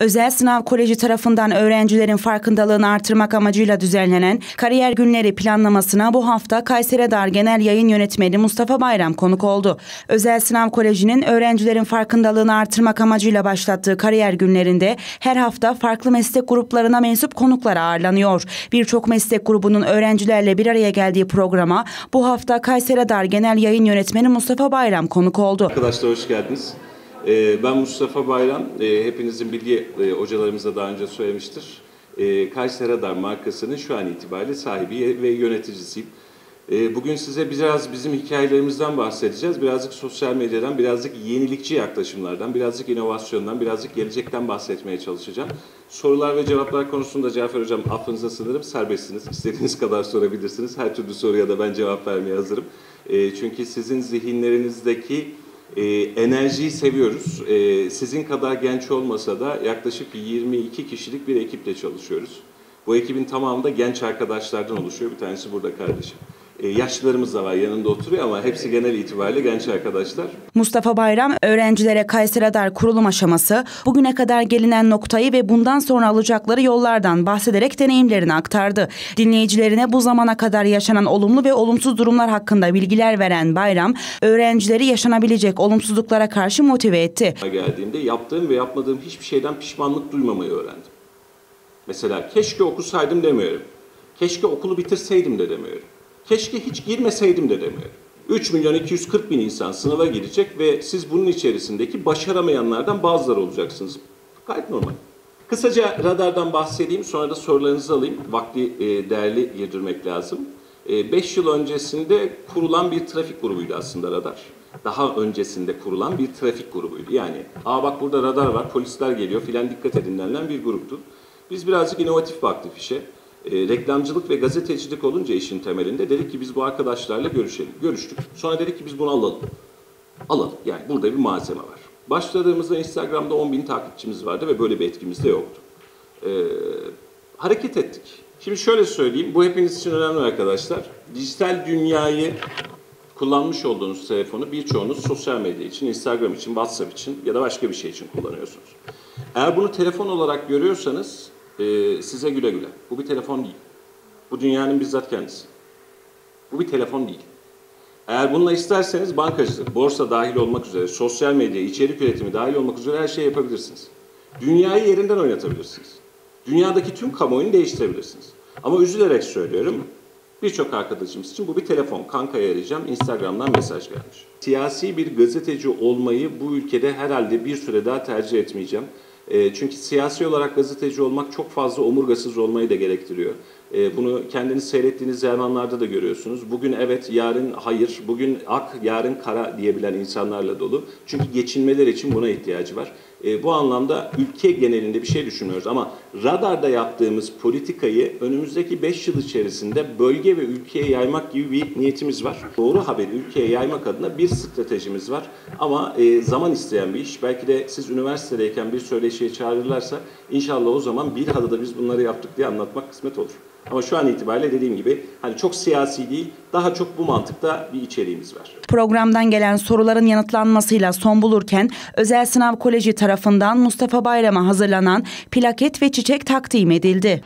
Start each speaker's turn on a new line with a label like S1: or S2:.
S1: Özel Sınav Koleji tarafından öğrencilerin farkındalığını artırmak amacıyla düzenlenen kariyer günleri planlamasına bu hafta Kayseri Dar Genel Yayın Yönetmeni Mustafa Bayram konuk oldu. Özel Sınav Koleji'nin öğrencilerin farkındalığını artırmak amacıyla başlattığı kariyer günlerinde her hafta farklı meslek gruplarına mensup konuklar ağırlanıyor. Birçok meslek grubunun öğrencilerle bir araya geldiği programa bu hafta Kayseri Dar Genel Yayın Yönetmeni Mustafa Bayram konuk oldu.
S2: Arkadaşlar hoş geldiniz. Ee, ben Mustafa Bayram, ee, hepinizin bildiği e, hocalarımız da daha önce söylemiştir. Ee, Kayseri Radar markasının şu an itibariyle sahibi ve yöneticisiyim. Bugün size biraz bizim hikayelerimizden bahsedeceğiz. Birazcık sosyal medyadan, birazcık yenilikçi yaklaşımlardan, birazcık inovasyondan, birazcık gelecekten bahsetmeye çalışacağım. Sorular ve cevaplar konusunda Cafer Hocam affınıza sınırım, serbestsiniz. İstediğiniz kadar sorabilirsiniz. Her türlü soruya da ben cevap vermeye hazırım. Çünkü sizin zihinlerinizdeki e, enerjiyi seviyoruz. E, sizin kadar genç olmasa da yaklaşık 22 kişilik bir ekiple çalışıyoruz. Bu ekibin tamamı da genç arkadaşlardan oluşuyor. Bir tanesi burada kardeşim. E, yaşlılarımız da var yanında oturuyor ama hepsi genel itibariyle genç arkadaşlar.
S1: Mustafa Bayram öğrencilere Kayseri Dar kurulum aşaması, bugüne kadar gelinen noktayı ve bundan sonra alacakları yollardan bahsederek deneyimlerini aktardı. Dinleyicilerine bu zamana kadar yaşanan olumlu ve olumsuz durumlar hakkında bilgiler veren Bayram, öğrencileri yaşanabilecek olumsuzluklara karşı motive etti.
S2: Geldiğimde yaptığım ve yapmadığım hiçbir şeyden pişmanlık duymamayı öğrendim. Mesela keşke okusaydım demiyorum. Keşke okulu bitirseydim de demiyorum. Keşke hiç girmeseydim de demiyorum. 3 milyon 240 bin insan sınava girecek ve siz bunun içerisindeki başaramayanlardan bazıları olacaksınız. Gayet normal. Kısaca radardan bahsedeyim sonra da sorularınızı alayım. Vakti e, değerli girdirmek lazım. 5 e, yıl öncesinde kurulan bir trafik grubuydu aslında radar. Daha öncesinde kurulan bir trafik grubuydu. Yani aa bak burada radar var polisler geliyor filan dikkat edin denilen bir gruptu. Biz birazcık inovatif baktık işe e, reklamcılık ve gazetecilik olunca işin temelinde dedik ki biz bu arkadaşlarla görüşelim. Görüştük. Sonra dedik ki biz bunu alalım. Alalım. Yani burada bir malzeme var. Başladığımızda Instagram'da 10 bin takipçimiz vardı ve böyle bir etkimiz de yoktu. E, hareket ettik. Şimdi şöyle söyleyeyim, bu hepiniz için önemli arkadaşlar. Dijital dünyayı kullanmış olduğunuz telefonu birçoğunuz sosyal medya için, Instagram için, WhatsApp için ya da başka bir şey için kullanıyorsunuz. Eğer bunu telefon olarak görüyorsanız e, size güle güle. Bu bir telefon değil. Bu dünyanın bizzat kendisi. Bu bir telefon değil. Eğer bununla isterseniz bankacılık, borsa dahil olmak üzere, sosyal medya, içerik üretimi dahil olmak üzere her şeyi yapabilirsiniz. Dünyayı yerinden oynatabilirsiniz. Dünyadaki tüm kamuoyunu değiştirebilirsiniz. Ama üzülerek söylüyorum, birçok arkadaşımız için bu bir telefon. Kankaya arayacağım, Instagram'dan mesaj gelmiş. Siyasi bir gazeteci olmayı bu ülkede herhalde bir süre daha tercih etmeyeceğim. Çünkü siyasi olarak gazeteci olmak çok fazla omurgasız olmayı da gerektiriyor. E, bunu kendiniz seyrettiğiniz zamanlarda da görüyorsunuz. Bugün evet, yarın hayır, bugün ak, yarın kara diyebilen insanlarla dolu. Çünkü geçinmeler için buna ihtiyacı var. E, bu anlamda ülke genelinde bir şey düşünüyoruz ama radarda yaptığımız politikayı önümüzdeki 5 yıl içerisinde bölge ve ülkeye yaymak gibi bir niyetimiz var. Doğru haberi ülkeye yaymak adına bir stratejimiz var ama e, zaman isteyen bir iş. Belki de siz üniversitedeyken bir söyleşiye çağırırlarsa inşallah o zaman bir hadada biz bunları yaptık diye anlatmak kısmet olur. Ama şu an itibariyle dediğim gibi hani çok siyasi değil, daha çok bu mantıkta bir içeriğimiz var.
S1: Programdan gelen soruların yanıtlanmasıyla son bulurken Özel Sınav Koleji tarafından Mustafa Bayram'a hazırlanan plaket ve çiçek takdim edildi.